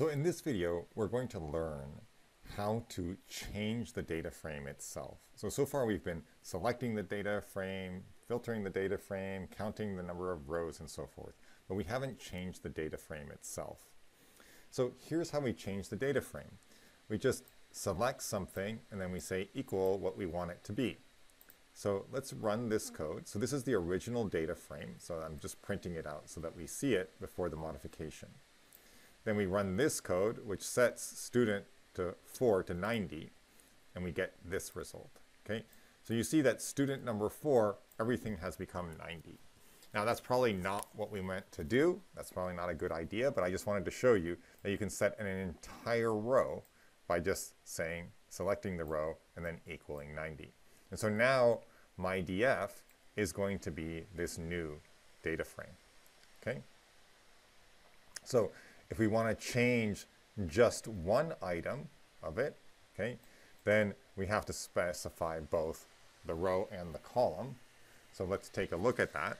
So in this video, we're going to learn how to change the data frame itself. So, so far we've been selecting the data frame, filtering the data frame, counting the number of rows and so forth, but we haven't changed the data frame itself. So here's how we change the data frame. We just select something and then we say equal what we want it to be. So let's run this code. So this is the original data frame. So I'm just printing it out so that we see it before the modification. Then we run this code, which sets student to 4 to 90, and we get this result. Okay, So you see that student number 4, everything has become 90. Now that's probably not what we meant to do. That's probably not a good idea, but I just wanted to show you that you can set an entire row by just saying, selecting the row and then equaling 90. And so now my df is going to be this new data frame. Okay. So if we want to change just one item of it, okay, then we have to specify both the row and the column. So let's take a look at that.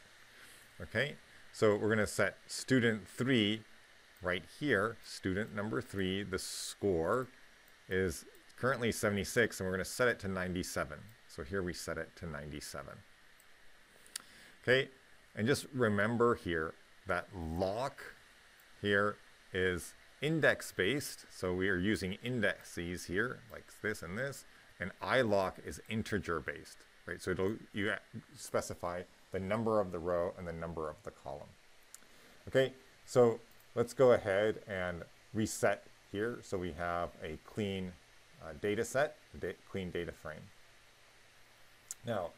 Okay, so we're going to set student 3 right here, student number 3, the score is currently 76 and we're going to set it to 97. So here we set it to 97. Okay, and just remember here that loc here is index based. So we are using indices here like this and this. And iloc is integer based, right? So it'll, you specify the number of the row and the number of the column. Okay, so let's go ahead and reset here. So we have a clean uh, data set, da clean data frame. Now,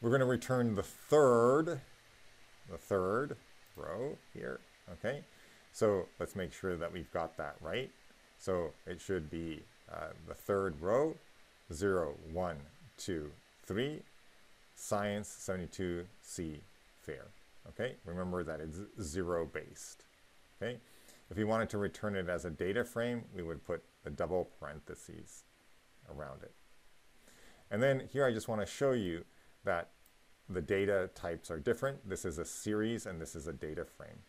we're going to return the third, the third row here, okay? So let's make sure that we've got that right. So it should be uh, the third row, 0, 1, 2, 3, science 72C fair. Okay, remember that it's zero based. Okay, if we wanted to return it as a data frame, we would put the double parentheses around it. And then here I just want to show you that the data types are different. This is a series and this is a data frame.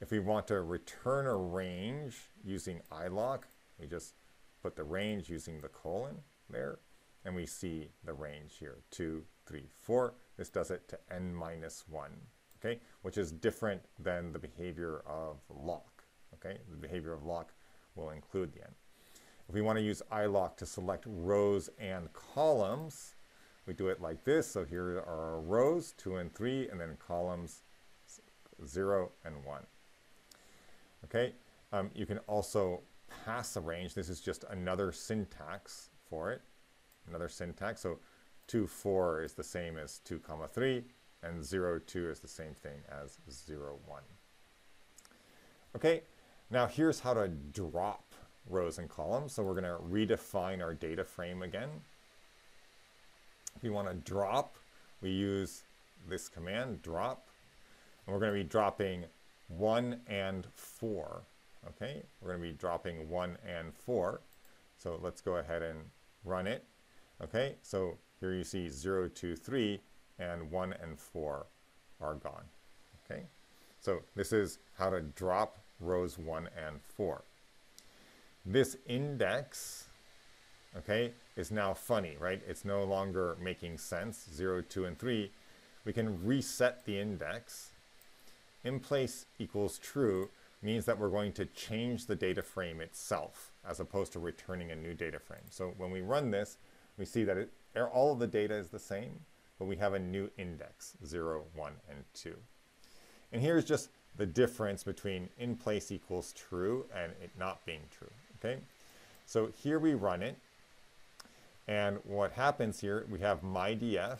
If we want to return a range using iloc, we just put the range using the colon there, and we see the range here, 2, 3, 4. This does it to n minus 1, okay, which is different than the behavior of loc, okay? The behavior of loc will include the n. If we want to use iloc to select rows and columns, we do it like this. So here are our rows, 2 and 3, and then columns 0 and 1. Okay, um, you can also pass a range. This is just another syntax for it, another syntax. So 2, 4 is the same as 2 comma 3, and 0, 2 is the same thing as 0, 1. Okay, now here's how to drop rows and columns. So we're going to redefine our data frame again. If we want to drop, we use this command, drop, and we're going to be dropping 1 and 4. Okay, we're going to be dropping 1 and 4. So let's go ahead and run it. Okay, so here you see 0, 2, 3, and 1 and 4 are gone. Okay, so this is how to drop rows 1 and 4. This index, okay, is now funny, right? It's no longer making sense, 0, 2, and 3. We can reset the index in place equals true means that we're going to change the data frame itself as opposed to returning a new data frame. So when we run this, we see that it, er, all of the data is the same, but we have a new index, 0, 1, and 2. And here's just the difference between in place equals true and it not being true, okay? So here we run it, and what happens here, we have mydf,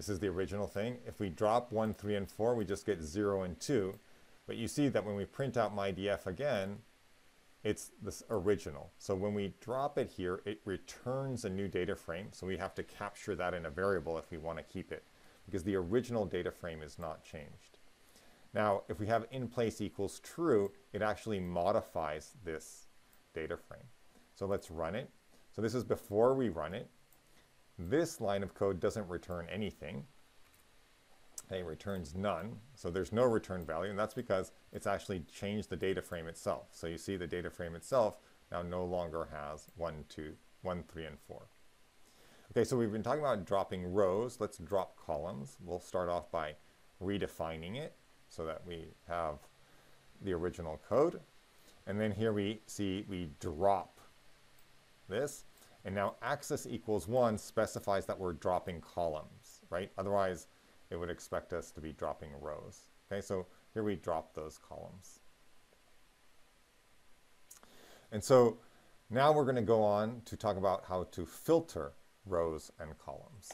this is the original thing. If we drop 1, 3, and 4, we just get 0 and 2. But you see that when we print out mydf again, it's this original. So when we drop it here, it returns a new data frame. So we have to capture that in a variable if we want to keep it, because the original data frame is not changed. Now, if we have in place equals true, it actually modifies this data frame. So let's run it. So this is before we run it. This line of code doesn't return anything. It returns none. So there's no return value, and that's because it's actually changed the data frame itself. So you see the data frame itself now no longer has 1, 2, 1, 3, and 4. Okay, so we've been talking about dropping rows. Let's drop columns. We'll start off by redefining it so that we have the original code. And then here we see we drop this. And now axis equals 1 specifies that we're dropping columns, right? Otherwise, it would expect us to be dropping rows. Okay, so here we drop those columns. And so now we're going to go on to talk about how to filter rows and columns.